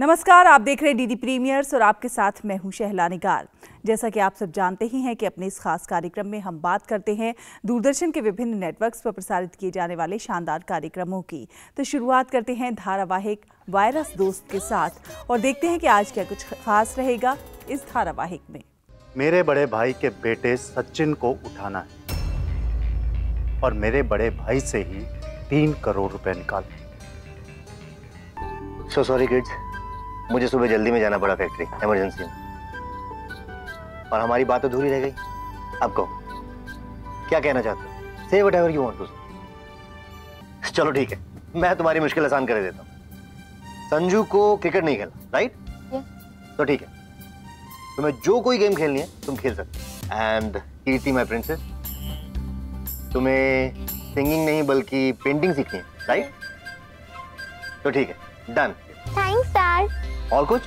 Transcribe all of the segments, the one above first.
नमस्कार आप देख रहे हैं डीडी प्रीमियर्स और आपके साथ मैं हूँ शहला निगार। जैसा कि आप सब जानते ही हैं कि अपने इस खास कार्यक्रम में हम बात करते हैं दूरदर्शन के विभिन्न नेटवर्क्स पर प्रसारित किए जाने वाले शानदार कार्यक्रमों की। तो शुरुआत करते हैं धारावाहिक वायरस दोस्त के साथ और देखते हैं कि आज क्या कुछ खास रहेगा इस धारावाहिक में। मेरे बड़े भाई के बेटे सचिन को उठाना है और मेरे बड़े भाई से ही तीन करोड़ रुपए निकालने सो सॉरी किड्स मुझे सुबह जल्दी में जाना पड़ा फैक्ट्री इमरजेंसी में। और हमारी बात तो अधूरी रह गई। अब कहो क्या कहना चाहते हो? से whatever you want to चलो ठीक है मैं तुम्हारी मुश्किल आसान कर देता हूँ। संजू को क्रिकेट नहीं खेलना राइट तो ठीक है तुम्हें जो कोई गेम खेलनी है तुम खेल सकते एंड कीर्ति माई प्रिंसेस तुम्हें सिंगिंग नहीं बल्कि पेंटिंग सीखनी है राइट तो ठीक है डन थैंक्स डैड और कुछ?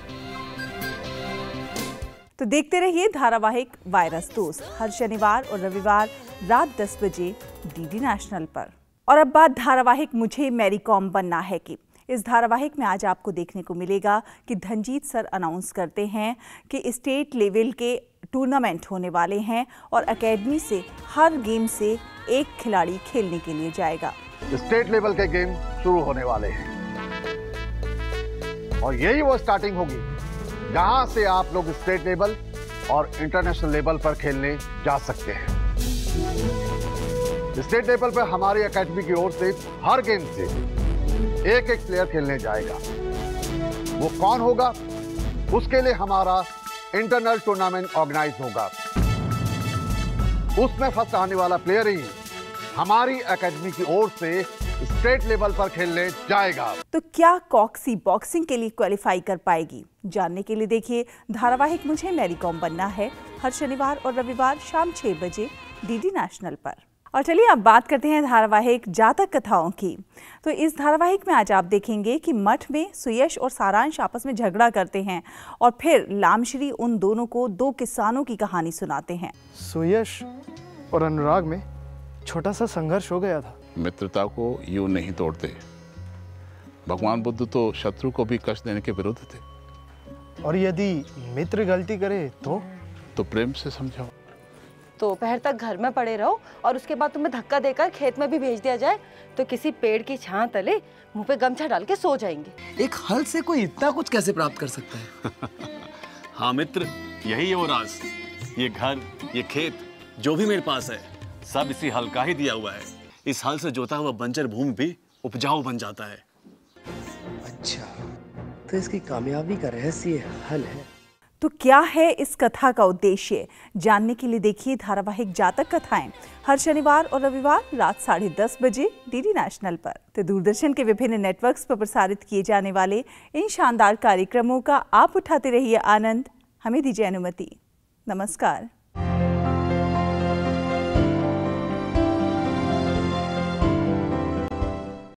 तो देखते रहिए धारावाहिक वायरस दोस्त हर शनिवार और रविवार रात 10 बजे डीडी नेशनल पर। और अब बात धारावाहिक मुझे मैरी कॉम बनना है कि। इस धारावाहिक में आज आपको देखने को मिलेगा कि धनजीत सर अनाउंस करते हैं कि स्टेट लेवल के टूर्नामेंट होने वाले हैं और एकेडमी से हर गेम से एक खिलाड़ी खेलने के लिए जाएगा। स्टेट लेवल के गेम शुरू होने वाले हैं। और यही वो स्टार्टिंग होगी, जहाँ से आप लोग स्टेट लेवल और इंटरनेशनल लेवल पर खेलने जा सकते हैं। स्टेट लेवल पर हमारी एकेडमी की ओर से हर गेम से एक एक प्लेयर खेलने जाएगा। वो कौन होगा? उसके लिए हमारा इंटरनल टूर्नामेंट ऑर्गेनाइज होगा। उसमें फ़र्स्ट आने वाला प्लेयर ही हमारी एकेडमी की ओर से स्टेट लेवल पर खेलने जाएगा। तो क्या कॉक्सी बॉक्सिंग के लिए क्वालिफाई कर पाएगी? जानने के लिए देखिए धारावाहिक मुझे मैरी कॉम बनना है हर शनिवार और रविवार शाम छह बजे डीडी नेशनल पर। और चलिए अब बात करते हैं धारावाहिक जातक कथाओं की। तो इस धारावाहिक में आज आप देखेंगे कि मठ में सुयश और सारांश आपस में झगड़ा करते हैं और फिर लामश्री उन दोनों को दो किसानों की कहानी सुनाते हैं। सुयश और अनुराग में छोटा सा संघर्ष हो गया था। मित्रता को यूँ नहीं तोड़ते। भगवान बुद्ध तो शत्रु को भी कष्ट देने के विरुद्ध थे। और यदि मित्र गलती करे तो? तो प्रेम से समझाओ। दोपहर तक घर में पड़े रहो और उसके बाद तुम्हें धक्का देकर खेत में भी भेज दिया जाए। तो किसी पेड़ की छां तले मुँह पे गमछा डाल के सो जाएँगे। एक हल से कोई इतना कुछ कैसे प्राप्त कर सकता है? हाँ मित्र यही है वो राज। ये घर ये खेत जो भी मेरे पास है सब इसी हल का ही दिया हुआ है। इस हल से जोता हुआ बंजर भूमि भी उपजाऊ बन जाता है। अच्छा तो इसकी कामयाबी का रहस्य हल है। तो क्या है इस कथा का उद्देश्य? जानने के लिए देखिए धारावाहिक जातक कथाएँ। हर शनिवार और रविवार रात साढ़े दस बजे डीडी नेशनल पर। तो दूरदर्शन के विभिन्न नेटवर्क्स पर प्रसारित किए जाने वाले इन शानदार कार्यक्रमों का आप उठाते रहिए आनंद। हमें दीजिए अनुमति। नमस्कार।